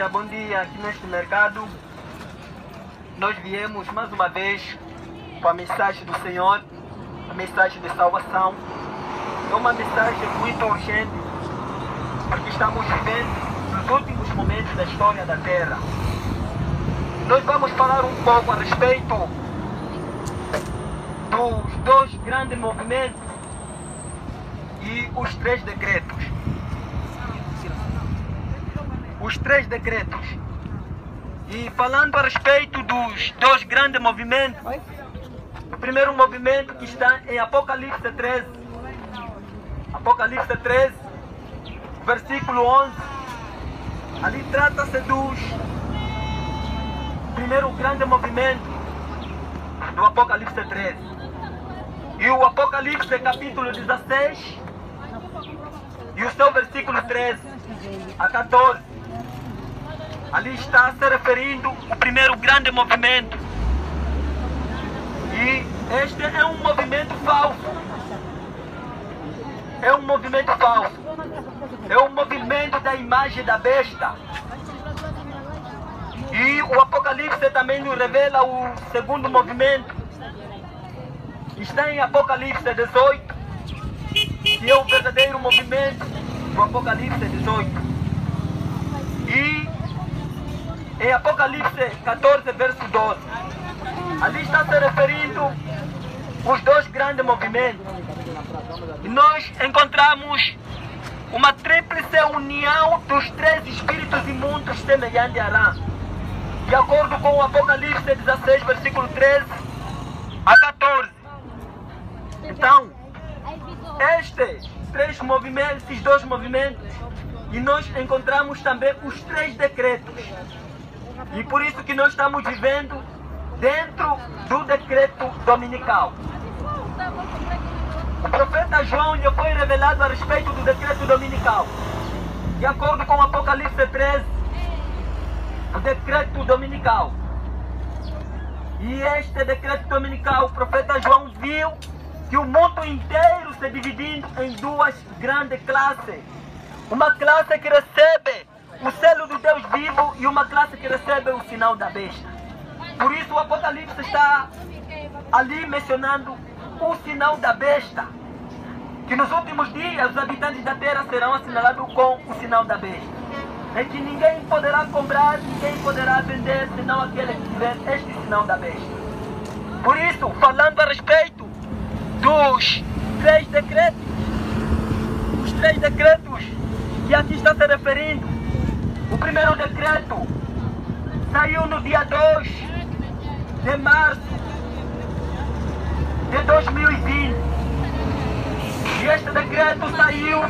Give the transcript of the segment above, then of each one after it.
dia, bom dia aqui neste mercado. Nós viemos mais uma vez com a mensagem do Senhor, a mensagem de salvação. É uma mensagem muito urgente, porque estamos vivendo nos últimos momentos da história da Terra. Nós vamos falar um pouco a respeito dos dois grandes movimentos e os três decretos. Os três decretos. E falando a respeito dos dois grandes movimentos, o primeiro movimento que está em Apocalipse 13, Apocalipse 13, versículo 11, ali trata-se dos primeiro grande movimento do Apocalipse 13. E o Apocalipse capítulo 16 e o seu versículo 13 a 14. Ali está se referindo o primeiro grande movimento. E este é um movimento falso. É um movimento falso. É um movimento da imagem da besta. E o Apocalipse também nos revela o segundo movimento. Está em Apocalipse 18, que é o verdadeiro movimento do Apocalipse 18. E em Apocalipse 14, verso 12, ali está se referindo os dois grandes movimentos. E nós encontramos uma tríplice união dos três espíritos imundos semelhante a Arã de acordo com o Apocalipse 16, versículo 13 a 14. Então, estes três movimentos, esses dois movimentos, e nós encontramos também os três decretos. E por isso que nós estamos vivendo dentro do decreto dominical. O profeta João lhe foi revelado a respeito do decreto dominical. De acordo com Apocalipse 13, o decreto dominical. E este decreto dominical, o profeta João viu que o mundo inteiro se dividindo em duas grandes classes. Uma classe que recebe o selo do Deus vivo e uma classe que recebe o sinal da besta. Por isso o Apocalipse está ali mencionando o sinal da besta. Que nos últimos dias os habitantes da terra serão assinalados com o sinal da besta é que ninguém poderá comprar, ninguém poderá vender, senão aquele que tiver este sinal da besta. Por isso, falando a respeito dos três decretos, os três decretos que aqui está se referindo, o primeiro decreto saiu no dia 2 de março de 2020. E este decreto saiu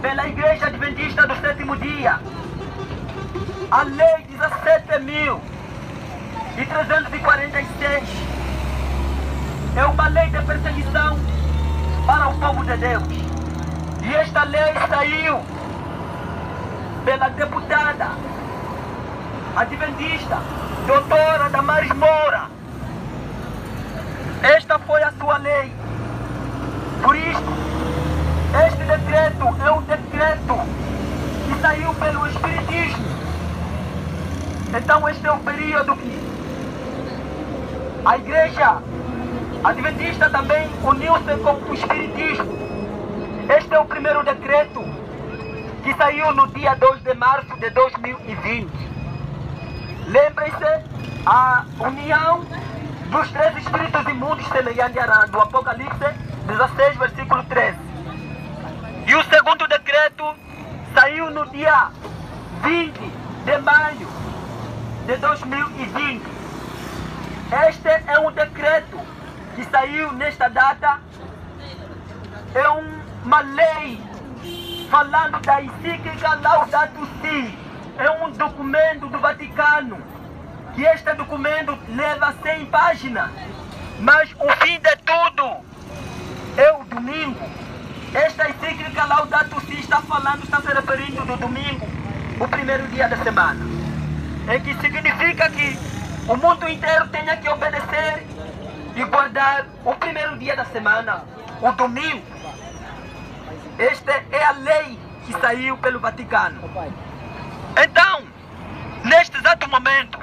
pela Igreja Adventista do Sétimo Dia a lei 17.346 é uma lei de perseguição para o povo de Deus. E esta lei saiu pela deputada adventista, doutora Damaris Moura. Esta foi a sua lei. Por isso, este decreto é um decreto que saiu pelo Espiritismo então este é um período que a igreja adventista também uniu-se com o espiritismo. Este é o primeiro decreto que saiu no dia 2 de março de 2020. Lembrem-se a união dos três espíritos imundos semelhante a do Apocalipse 16, versículo 13. E o segundo decreto saiu no dia 20 de maio de 2020. Este é um decreto que saiu nesta data. É uma lei falando da encíclica Laudato Si. É um documento do Vaticano. Que este documento leva 100 páginas. Mas o fim de tudo é o domingo. Esta encíclica Laudato Si está falando, está se referindo do domingo, o primeiro dia da semana é que significa que o mundo inteiro tenha que obedecer e guardar o primeiro dia da semana, o domingo. Esta é a lei que saiu pelo Vaticano. Então, momento.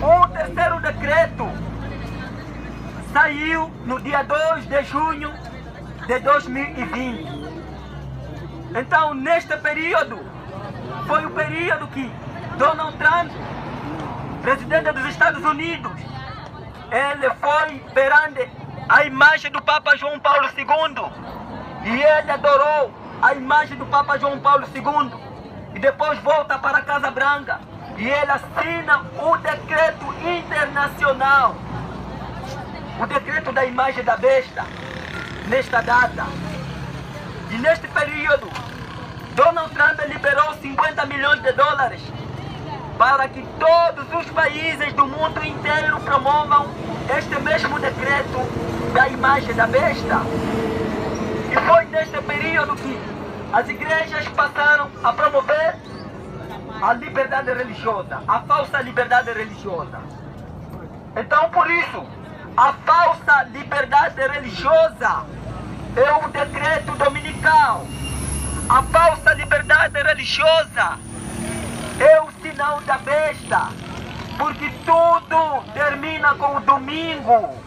O terceiro decreto saiu no dia 2 de junho de 2020. Então, neste período, foi o período que Donald Trump, presidente dos Estados Unidos, ele foi perante a imagem do Papa João Paulo II e ele adorou a imagem do Papa João Paulo II e depois volta para a Casa Branca e ele assina o decreto internacional, o decreto da imagem da besta, nesta data. E neste período, Donald Trump liberou 50 milhões de dólares para que todos os países do mundo inteiro promovam este mesmo decreto da imagem da besta. E foi período que as igrejas passaram a promover a liberdade religiosa, a falsa liberdade religiosa. Então, por isso, a falsa liberdade religiosa é o decreto dominical. A falsa liberdade religiosa é o sinal da besta, porque tudo termina com o domingo.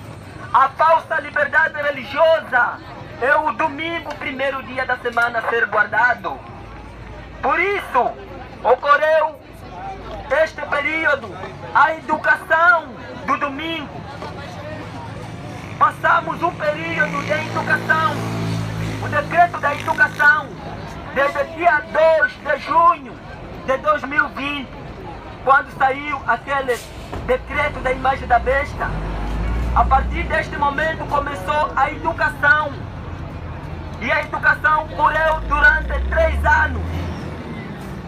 A falsa liberdade religiosa é o domingo, primeiro dia da semana, ser guardado. Por isso, ocorreu este período a educação do domingo. Passamos um período de educação, o decreto da educação, desde dia 2 de junho de 2020, quando saiu aquele decreto da imagem da besta. A partir deste momento começou a educação. E a educação correu durante três anos.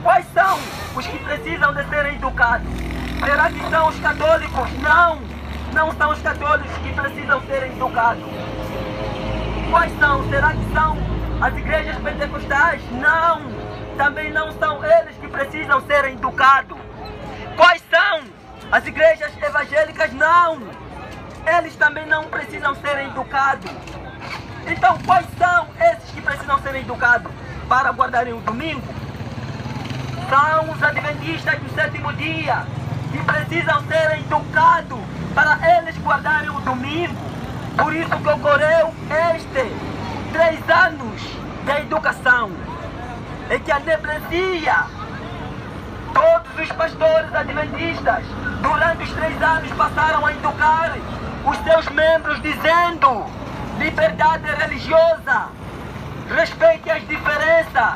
Quais são os que precisam de serem educados? Será que são os católicos? Não! Não são os católicos que precisam ser educados. Quais são? Será que são as igrejas pentecostais? Não! Também não são eles que precisam ser educados. Quais são? As igrejas evangélicas? Não! Eles também não precisam ser educados. Então, quais são esses que precisam ser educados para guardarem o domingo? São os adventistas do sétimo dia que precisam ser educados para eles guardarem o domingo. Por isso que ocorreu este três anos de educação. E que a membresia, todos os pastores adventistas, durante os três anos passaram a educar os seus membros dizendo liberdade religiosa, respeite as diferenças,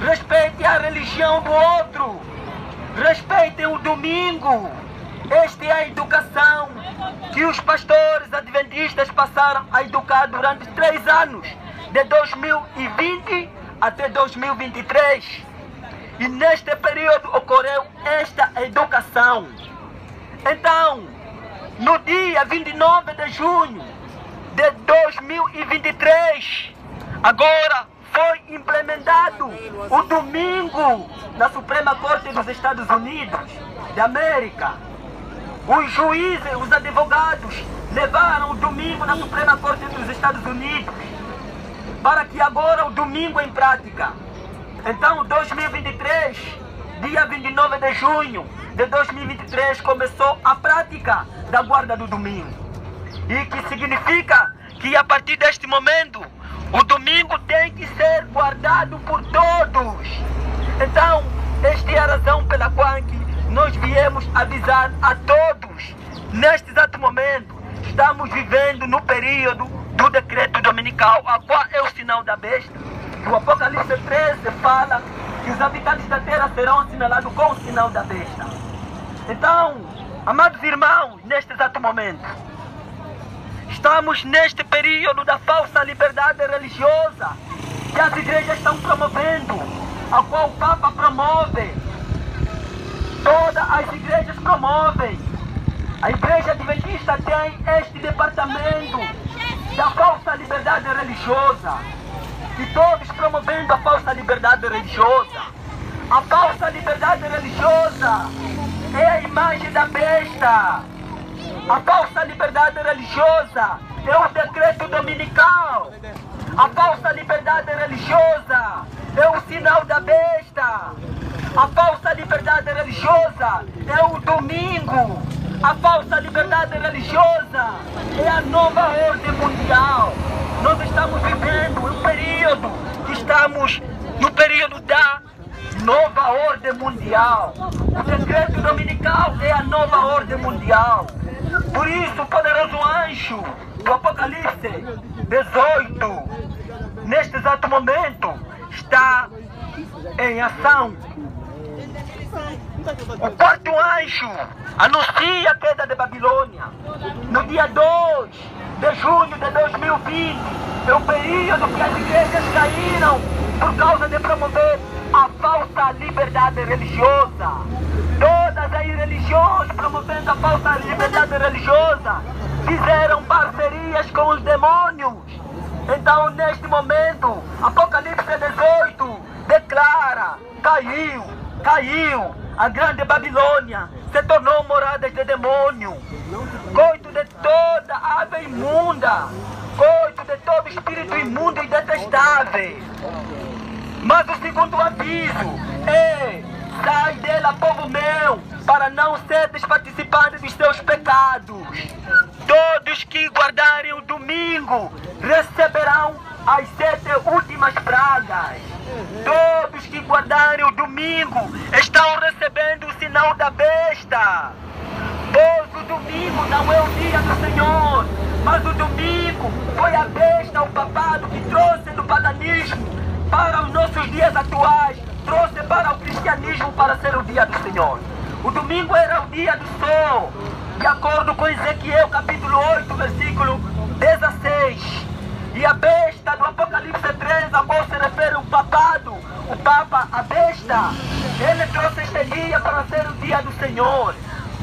respeite a religião do outro, respeitem o domingo. Esta é a educação que os pastores adventistas passaram a educar durante três anos, de 2020 até 2023. E neste período ocorreu esta educação. Então, no dia 29 de junho de 2023, agora foi implementado o domingo na Suprema Corte dos Estados Unidos de América. Os juízes, os advogados levaram o domingo na Suprema Corte dos Estados Unidos para que agora o domingo em prática. Então, 2023, dia 29 de junho de 2023, começou a prática da guarda do domingo. E que significa que a partir deste momento, o domingo tem que ser guardado por todos. Então, esta é a razão pela qual nós viemos avisar a todos, neste exato momento, estamos vivendo no período do decreto dominical, a qual é o sinal da besta. O Apocalipse 13 fala que os habitantes da terra serão assinalados com o sinal da besta. Então, amados irmãos, neste exato momento, estamos neste período da falsa liberdade religiosa que as igrejas estão promovendo, a qual o Papa promove. Todas as igrejas promovem. A igreja adventista tem este departamento da falsa liberdade religiosa. E todos promovendo a falsa liberdade religiosa. A falsa liberdade religiosa é a imagem da besta. A falsa liberdade religiosa é o decreto dominical. A falsa liberdade religiosa é o sinal da besta. A falsa liberdade religiosa é o domingo. A falsa liberdade religiosa é a nova ordem mundial. Nós estamos vivendo um período estamos no período da nova ordem mundial. O decreto dominical é a nova ordem mundial. Por isso, o poderoso anjo do Apocalipse 18, neste exato momento, está em ação. O quarto anjo anuncia a queda de Babilônia no dia 2 de junho de 2020. É o período que as igrejas caíram por causa de promover a falsa liberdade religiosa. Todas as religiões promovendo a falsa liberdade religiosa fizeram parcerias com os demônios. Então, neste momento, Apocalipse 18 declara: caiu, caiu, a grande Babilônia se tornou morada de demônio. Coito de toda ave imunda, coito de todo espírito imundo e detestável. Mas o segundo aviso é: sai dela, povo meu, para não seres participantes dos seus pecados. Todos que guardarem o domingo receberão as sete últimas pragas. Todos que guardarem o domingo estão recebendo o sinal da besta. Domingo não é o dia do Senhor, mas o domingo foi a besta, o papado que trouxe do paganismo para os nossos dias atuais, trouxe para o cristianismo para ser o dia do Senhor. O domingo era o dia do sol, de acordo com Ezequiel capítulo 8, versículo 16. E a besta do Apocalipse 3, a qual se refere o papado, o Papa, a besta, ele trouxe este dia para ser o dia do Senhor.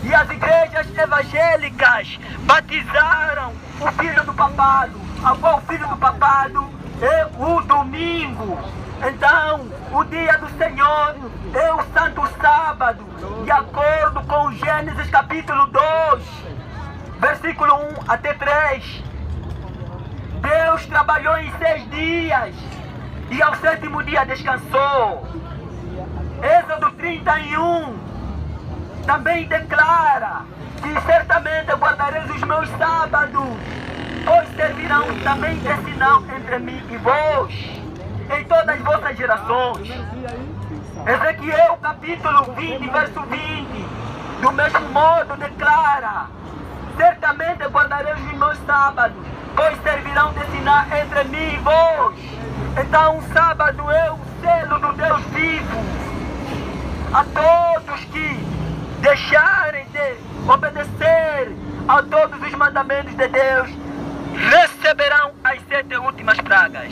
E as igrejas evangélicas batizaram o filho do papado, qual o filho do papado é o domingo. Então, o dia do Senhor é o santo sábado, de acordo com Gênesis capítulo 2, versículo 1 até 3. Deus trabalhou em seis dias e ao sétimo dia descansou. Êxodo 31 também declara que certamente guardareis os meus sábados, pois servirão também de sinal entre mim e vós, em todas as vossas gerações. Ezequiel capítulo 20, verso 20, do mesmo modo declara, certamente guardareis os meus sábados, pois servirão de sinal entre mim e vós. Então o sábado é o selo do Deus vivo. A todos que deixarem de obedecer a todos os mandamentos de Deus, receberão as sete últimas pragas.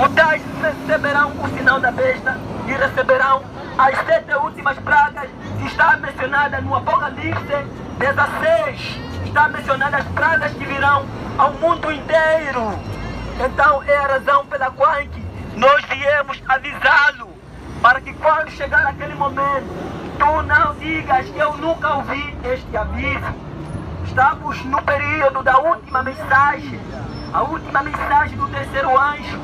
Os tais receberão o sinal da besta e receberão as sete últimas pragas que está mencionada no Apocalipse 16. Está mencionada as pragas que virão ao mundo inteiro. Então é a razão pela qual nós viemos avisá-lo para que quando chegar aquele momento, tu não digas que eu nunca ouvi este aviso. Estamos no período da última mensagem, a última mensagem do terceiro anjo,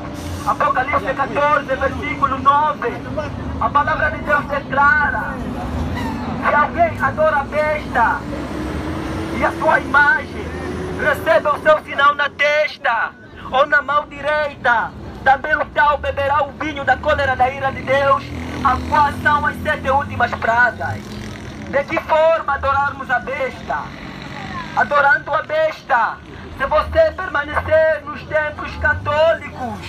Apocalipse 14, versículo 9. A palavra de Deus declara: se alguém adora a besta e a sua imagem, recebe o seu sinal na testa ou na mão direita. Também o tal beberá o vinho da cólera da ira de Deus, a qual são as sete últimas pragas. De que forma adorarmos a besta? Adorando a besta. Se você permanecer nos templos católicos,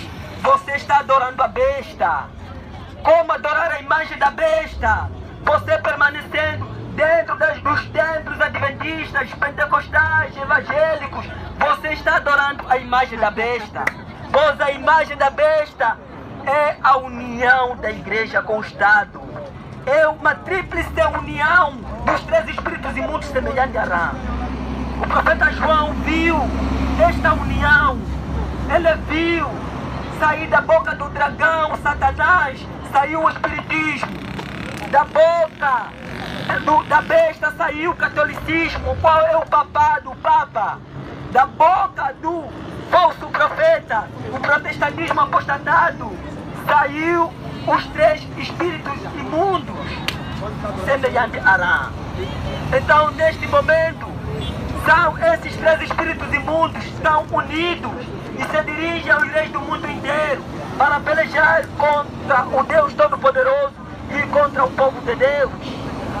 você está adorando a besta. Como adorar a imagem da besta? Você permanecendo dentro das, dos templos adventistas, pentecostais, evangélicos, você está adorando a imagem da besta. Pois a imagem da besta é a união da igreja com o Estado. É uma tríplice união dos três espíritos imundos semelhante a Rã. O profeta João viu esta união. Ele viu sair da boca do dragão, Satanás, saiu o espiritismo. Da boca do, da besta saiu o catolicismo. Qual é o papado, o papa? Da boca do falso profeta, o protestantismo apostatado, saiu os três espíritos imundos semelhante a Arã. Então, neste momento, são esses três espíritos imundos estão unidos e se dirigem aos reis do mundo inteiro para pelejar contra o Deus Todo-Poderoso e contra o povo de Deus.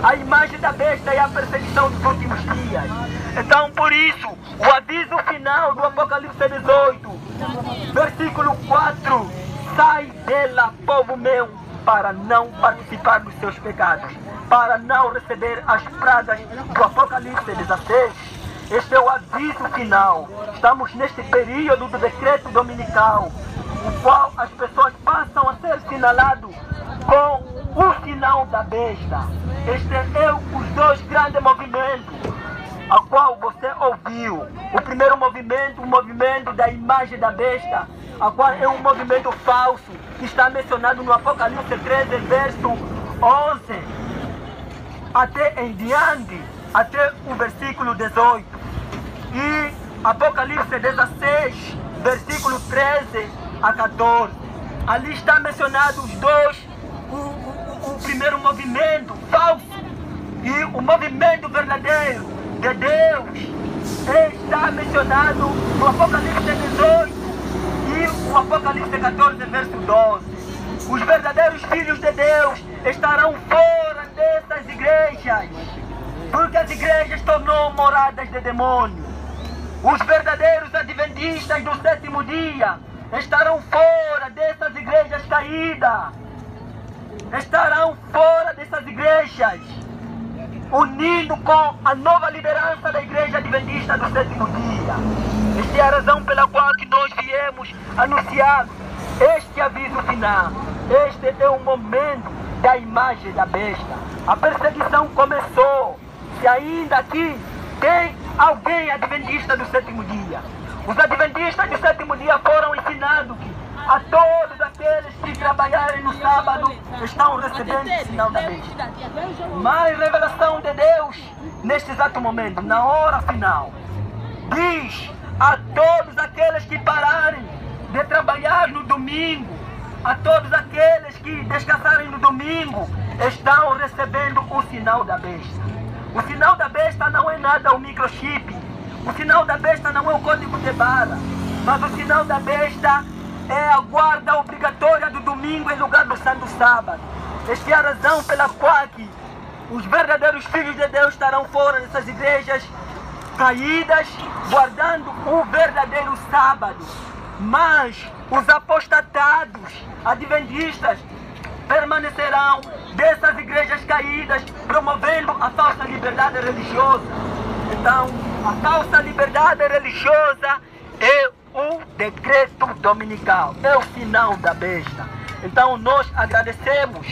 A imagem da besta e a perseguição dos últimos dias. Então, por isso, o aviso final do Apocalipse 18, versículo 4: Sai dela, povo meu, para não participar dos seus pecados, para não receber as pragas do Apocalipse 16. Este é o aviso final. Estamos neste período do decreto dominical, o qual as pessoas passam a ser sinalados com o sinal da besta. Este é os dois grandes movimentos a qual você ouviu. O primeiro movimento, o movimento da imagem da besta, a qual é um movimento falso, que está mencionado no Apocalipse 13, verso 11, até em diante, até o versículo 18. E Apocalipse 16, versículo 13 a 14. Ali está mencionado os dois, o, o, o primeiro movimento falso e o movimento verdadeiro de Deus está mencionado no Apocalipse 18 Apocalipse 14, verso 12. Os verdadeiros filhos de Deus estarão fora dessas igrejas, porque as igrejas tornou moradas de demônios. Os verdadeiros adventistas do sétimo dia estarão fora dessas igrejas caídas. Estarão fora dessas igrejas unindo com a nova liderança da Igreja Adventista do Sétimo Dia. Esta é a razão pela qual que nós anunciar este aviso final. Este é o momento da imagem da besta. A perseguição começou. Se ainda aqui tem alguém adventista do sétimo dia. Os adventistas do sétimo dia foram ensinados que a todos aqueles que trabalharem no sábado estão recebendo o sinal da besta. Mas revelação de Deus, neste exato momento, na hora final, diz a todos aqueles que pararem de trabalhar no domingo, a todos aqueles que descansarem no domingo, estão recebendo o sinal da besta. O sinal da besta não é nada o microchip. O sinal da besta não é o código de barra. Mas o sinal da besta é a guarda obrigatória do domingo em lugar do santo sábado. Esta é a razão pela qual os verdadeiros filhos de Deus estarão fora dessas igrejas caídas, guardando o verdadeiro sábado. Mas os apostatados, adventistas, permanecerão dessas igrejas caídas, promovendo a falsa liberdade religiosa. Então, a falsa liberdade religiosa é o decreto dominical, é o sinal da besta. Então nós agradecemos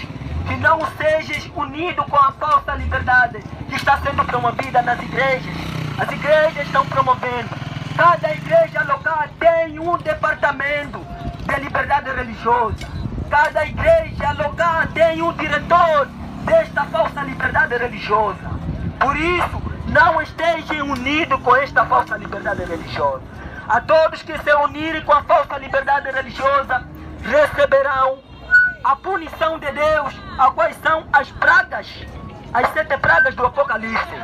que não sejas unido com a falsa liberdade que está sendo promovida nas igrejas. As igrejas estão promovendo. Cada igreja local tem um departamento de liberdade religiosa. Cada igreja local tem um diretor desta falsa liberdade religiosa. Por isso, não estejam unidos com esta falsa liberdade religiosa. A todos que se unirem com a falsa liberdade religiosa receberão a punição de Deus, a quais são as pragas, as sete pragas do Apocalipse,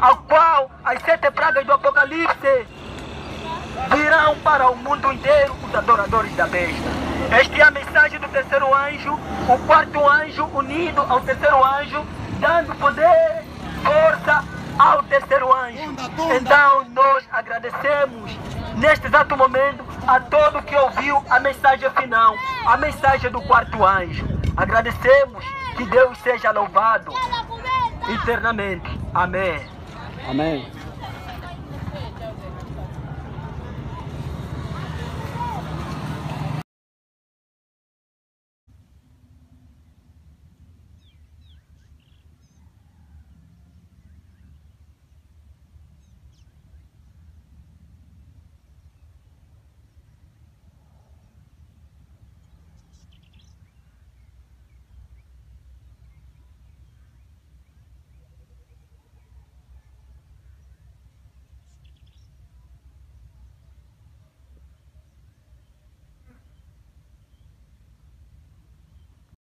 ao qual as sete pragas do Apocalipse virão para o mundo inteiro os adoradores da besta. Esta é a mensagem do terceiro anjo, o quarto anjo unido ao terceiro anjo, dando poder, força ao terceiro anjo. Então nós agradecemos neste exato momento a todo que ouviu a mensagem final, a mensagem do quarto anjo. Agradecemos que Deus seja louvado eternamente. Amém. Amém.